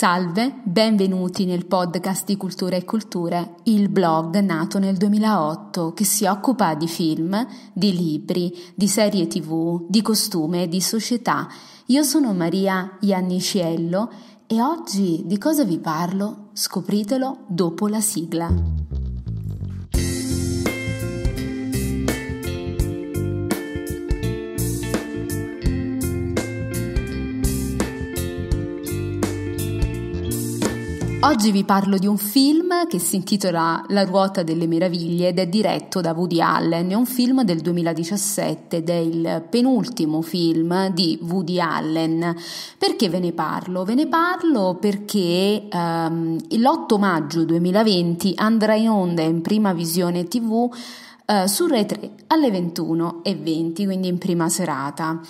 Salve, benvenuti nel podcast di Cultura e Culture, il blog nato nel 2008 che si occupa di film, di libri, di serie tv, di costume e di società. Io sono Maria Ianniciello e oggi di cosa vi parlo? Scopritelo dopo la sigla. Oggi vi parlo di un film che si intitola La ruota delle meraviglie ed è diretto da Woody Allen. È un film del 2017 ed è il penultimo film di Woody Allen. Perché ve ne parlo? Ve ne parlo perché um, l'8 maggio 2020 andrà in onda in prima visione TV uh, su Rai 3 alle 21.20, quindi in prima serata.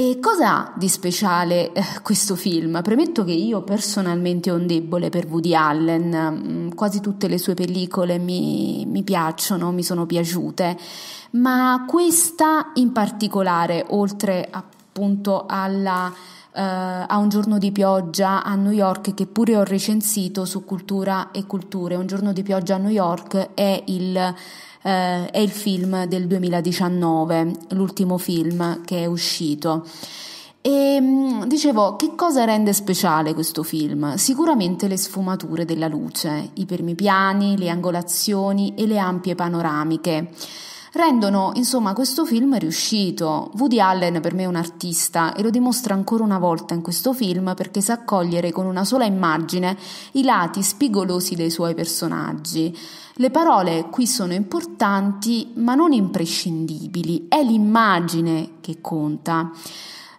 E cosa ha di speciale eh, questo film? Premetto che io personalmente ho un debole per Woody Allen, mm, quasi tutte le sue pellicole mi, mi piacciono, mi sono piaciute, ma questa in particolare, oltre appunto alla, eh, a un giorno di pioggia a New York, che pure ho recensito su Cultura e Culture, un giorno di pioggia a New York è il eh, è il film del 2019, l'ultimo film che è uscito. E mm, dicevo, che cosa rende speciale questo film? Sicuramente le sfumature della luce, i primi piani, le angolazioni e le ampie panoramiche rendono insomma questo film riuscito. Woody Allen per me è un artista e lo dimostra ancora una volta in questo film perché sa cogliere con una sola immagine i lati spigolosi dei suoi personaggi. Le parole qui sono importanti ma non imprescindibili, è l'immagine che conta.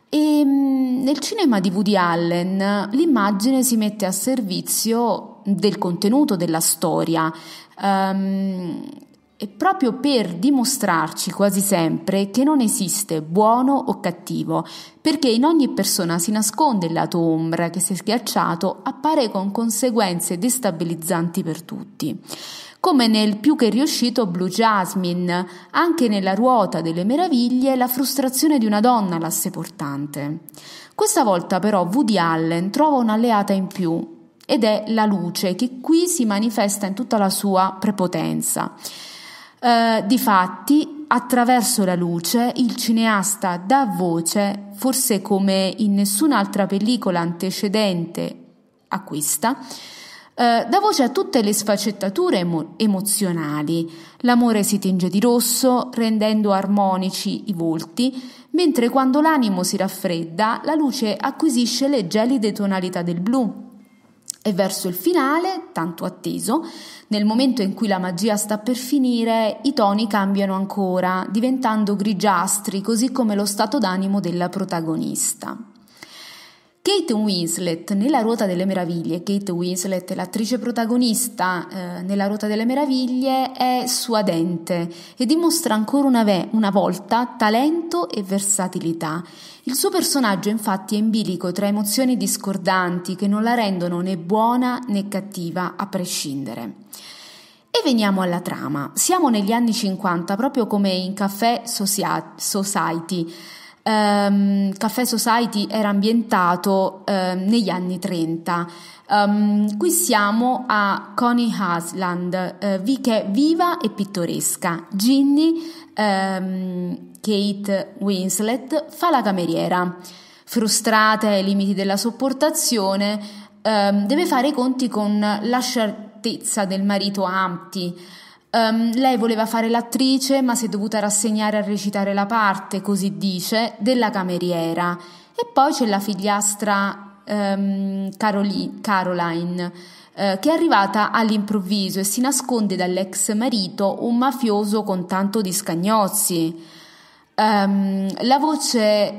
E mm, nel cinema di Woody Allen l'immagine si mette a servizio del contenuto della storia. Um, e proprio per dimostrarci quasi sempre che non esiste buono o cattivo, perché in ogni persona si nasconde il lato ombra che se schiacciato appare con conseguenze destabilizzanti per tutti. Come nel più che riuscito Blue Jasmine, anche nella ruota delle meraviglie la frustrazione di una donna l'asse portante. Questa volta però Woody Allen trova un'alleata in più ed è la luce che qui si manifesta in tutta la sua prepotenza. Eh, difatti, attraverso la luce, il cineasta dà voce, forse come in nessun'altra pellicola antecedente a questa, eh, dà voce a tutte le sfaccettature emo- emozionali. L'amore si tinge di rosso, rendendo armonici i volti, mentre quando l'animo si raffredda, la luce acquisisce le gelide tonalità del blu. E verso il finale, tanto atteso, nel momento in cui la magia sta per finire, i toni cambiano ancora, diventando grigiastri, così come lo stato d'animo della protagonista. Kate Winslet nella Ruota delle Meraviglie, Kate Winslet, l'attrice protagonista eh, nella Ruota delle Meraviglie, è suadente e dimostra ancora una, ve- una volta talento e versatilità. Il suo personaggio infatti è in bilico tra emozioni discordanti che non la rendono né buona né cattiva a prescindere. E veniamo alla trama. Siamo negli anni 50, proprio come in Café Society. Um, Café Society era ambientato uh, negli anni 30. Um, ehm, qui siamo a Coney Hasland, uh, che è viva e pittoresca. Ginny, um, Kate Winslet, fa la cameriera. Frustrata ai limiti della sopportazione, deve fare i conti con la certezza del marito Ampty. Um, lei voleva fare l'attrice, ma si è dovuta rassegnare a recitare la parte, così dice, della cameriera. E poi c'è la figliastra um, Caroli- Caroline, uh, che è arrivata all'improvviso e si nasconde dall'ex marito, un mafioso con tanto di scagnozzi. Um, la voce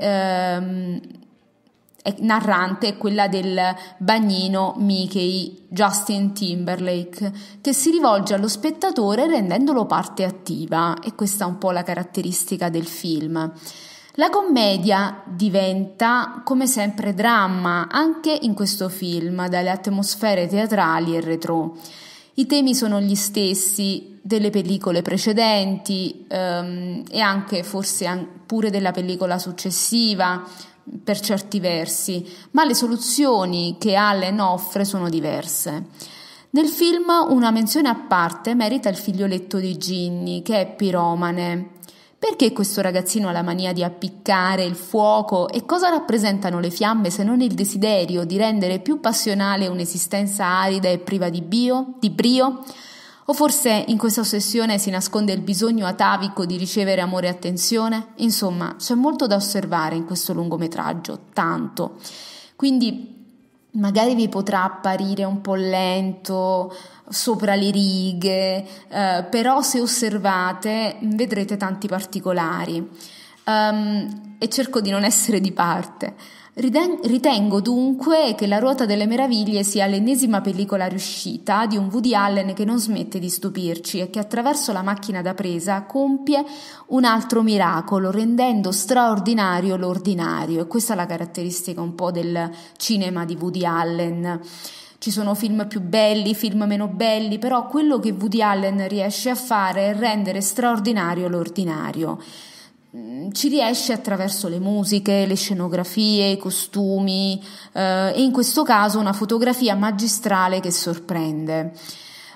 narrante è quella del bagnino Mickey Justin Timberlake che si rivolge allo spettatore rendendolo parte attiva e questa è un po' la caratteristica del film. La commedia diventa come sempre dramma anche in questo film dalle atmosfere teatrali e retro. I temi sono gli stessi delle pellicole precedenti ehm, e anche forse pure della pellicola successiva, per certi versi, ma le soluzioni che Allen offre sono diverse. Nel film una menzione a parte merita il figlioletto di Ginny, che è piromane. Perché questo ragazzino ha la mania di appiccare il fuoco e cosa rappresentano le fiamme se non il desiderio di rendere più passionale un'esistenza arida e priva di, bio, di brio? O forse in questa ossessione si nasconde il bisogno atavico di ricevere amore e attenzione? Insomma, c'è molto da osservare in questo lungometraggio, tanto. Quindi magari vi potrà apparire un po' lento, sopra le righe, eh, però se osservate vedrete tanti particolari. Um, e cerco di non essere di parte. Ritengo dunque che La Ruota delle Meraviglie sia l'ennesima pellicola riuscita di un Woody Allen che non smette di stupirci e che attraverso la macchina da presa compie un altro miracolo, rendendo straordinario l'ordinario. E questa è la caratteristica un po' del cinema di Woody Allen. Ci sono film più belli, film meno belli, però quello che Woody Allen riesce a fare è rendere straordinario l'ordinario. Mm, ci riesce attraverso le musiche, le scenografie, i costumi eh, e in questo caso una fotografia magistrale che sorprende.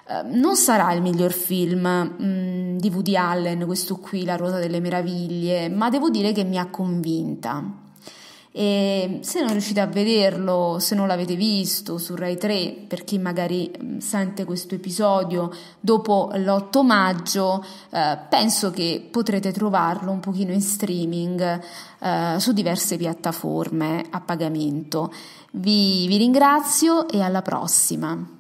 Eh, non sarà il miglior film mh, mm, di Woody Allen, questo qui, La Ruota delle Meraviglie, ma devo dire che mi ha convinta. E se non riuscite a vederlo, se non l'avete visto su Rai 3, per chi magari mm, sente questo episodio dopo l'8 maggio, eh, penso che potrete trovarlo un pochino in streaming eh, su diverse piattaforme a pagamento. Vi, vi ringrazio e alla prossima.